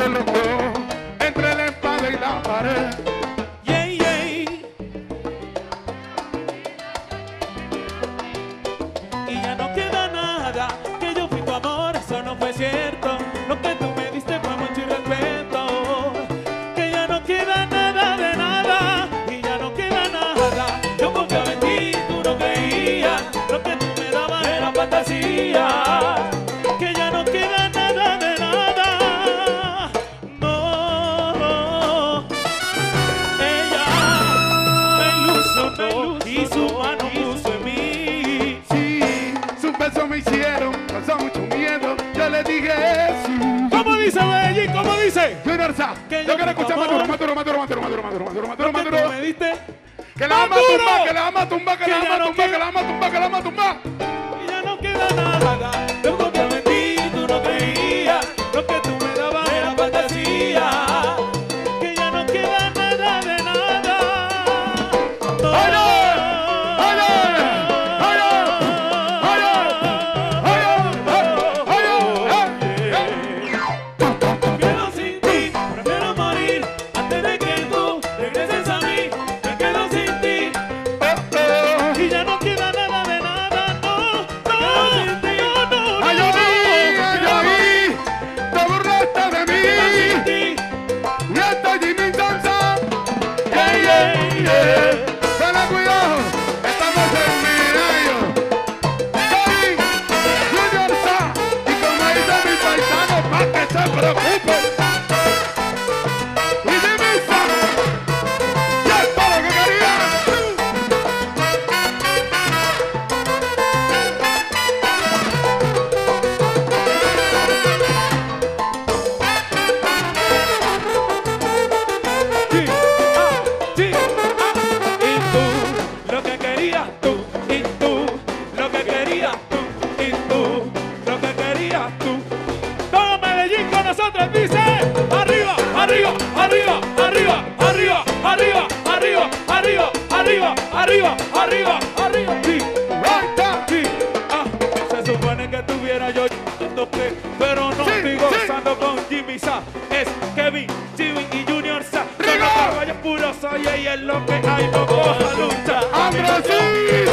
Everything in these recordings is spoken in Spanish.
Thank you. Pasó mucho miedo. Yo le dije Jesús. ¿Cómo dice Medellín? ¿Cómo dice? Junior Sa, Que yo quiero escuchar. Maduro, Maduro, Maduro, Maduro, Maduro, Maduro, Maduro, Maduro, Maduro, Maduro. me diste. Que la vamos a ¡Maduro! tumbar, que la vamos a tumbar, que la ya vamos a no tumbar, quiero- que la vamos a tumbar, que la vamos a tumbar. Y ya no queda nada. Yeah, querías tú, y tú, lo que querías tú. Todo Medellín con nosotros dice, arriba, arriba, arriba, arriba, arriba, arriba, arriba, arriba, arriba, arriba, arriba, arriba. Sí, sí, ah. Se supone que tuviera yo toque, pero no estoy gozando con Jimmy Sa. Es Kevin, Jimmy y Junior Sa. Son los caballos puros soy y es lo que hay, no coja lucha. ¡Andresito!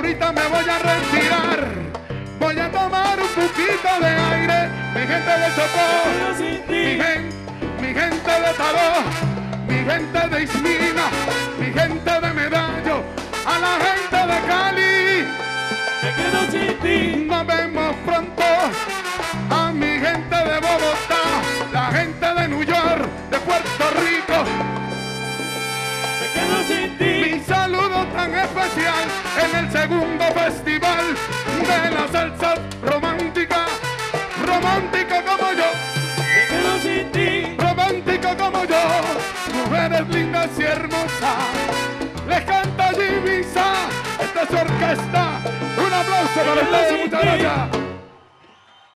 Ahorita me voy a retirar. Voy a tomar un poquito de aire. Mi gente de sin Mi gente, mi gente de Taró, mi gente de Ismina, mi gente de Medallo, a la gente de en el segundo festival de la salsa romántica, romántica como yo. Quedo sin ti. romántico como yo, mujeres lindas y hermosas. Les canta Jimmy Sa, esta es orquesta. Un aplauso para ustedes, muchas.